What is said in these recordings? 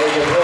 Thank you.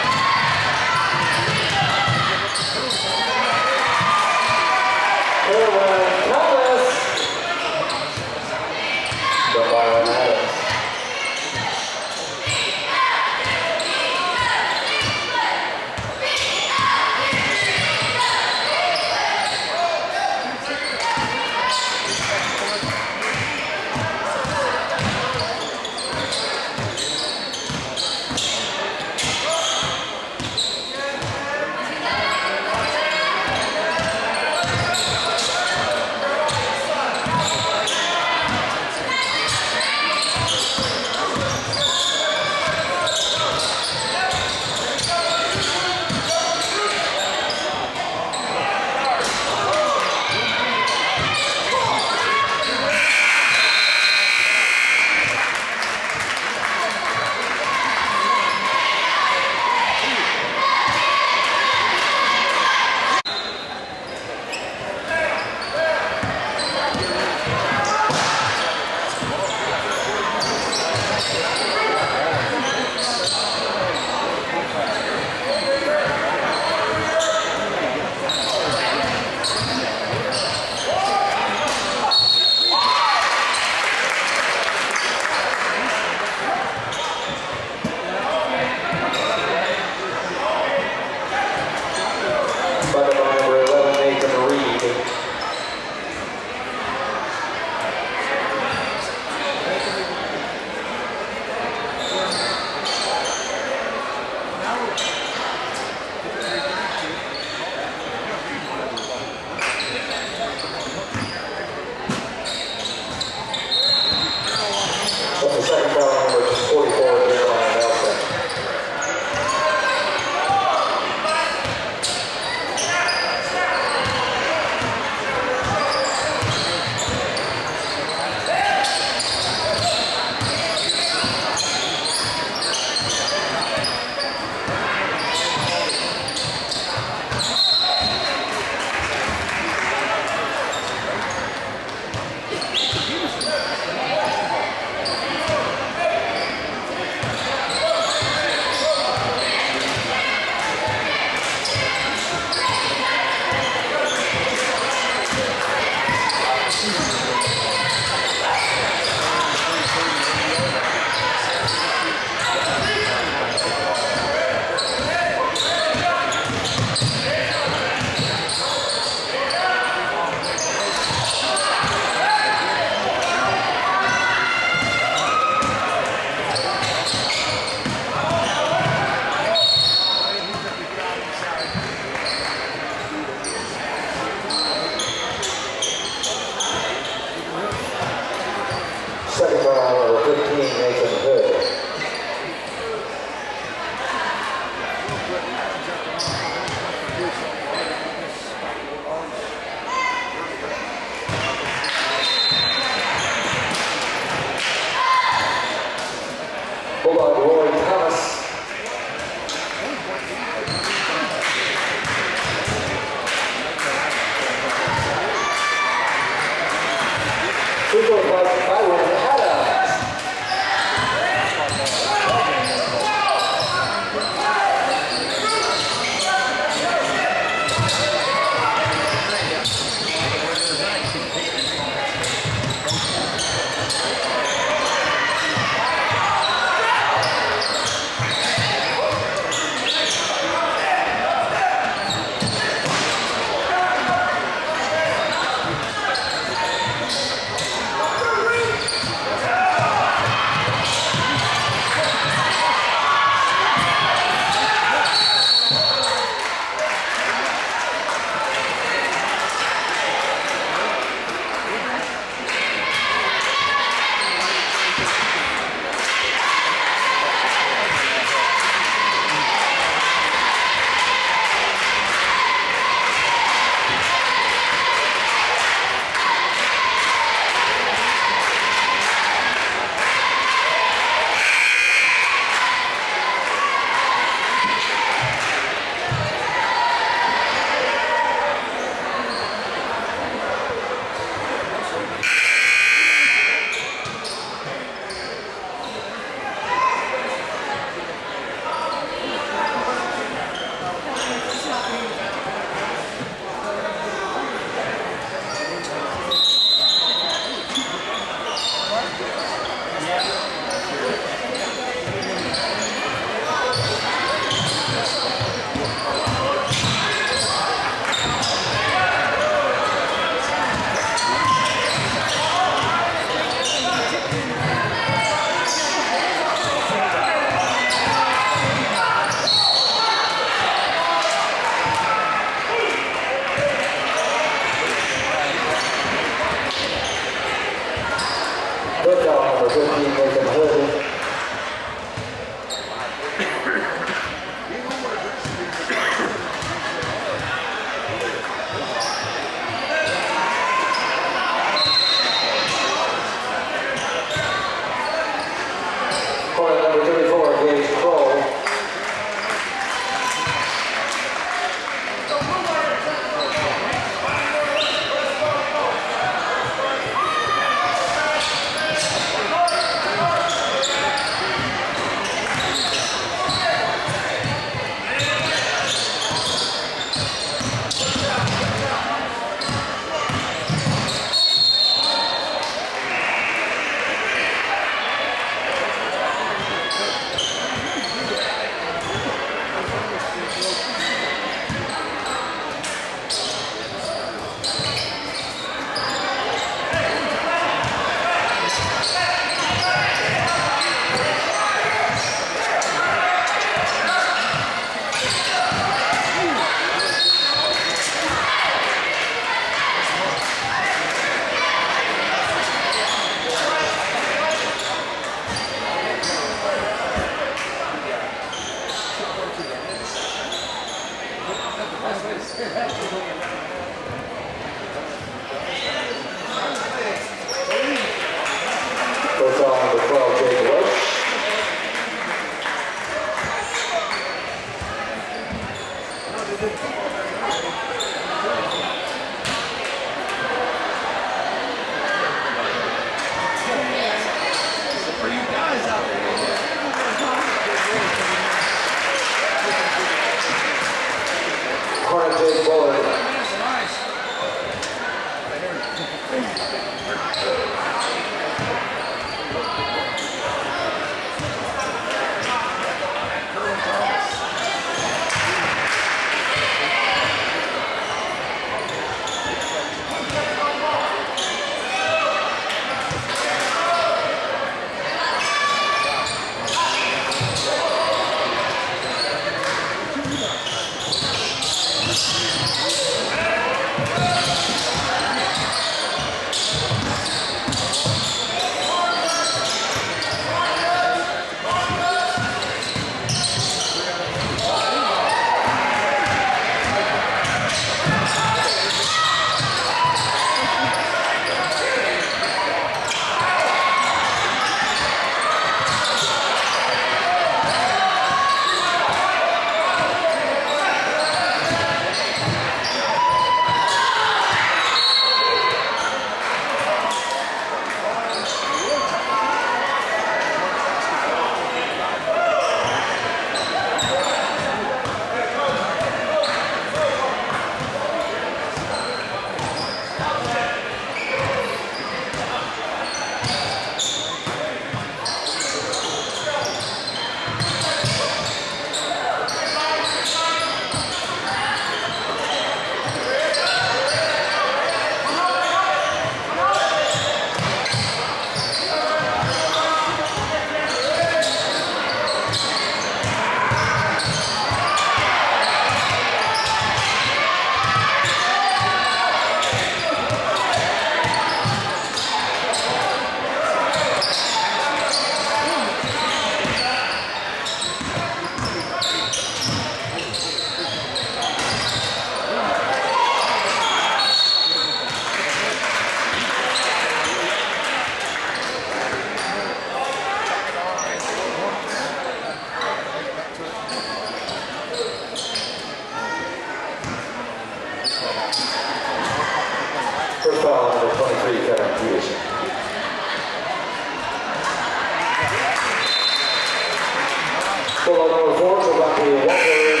Buffalo North Forks will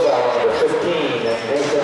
goes out number 15,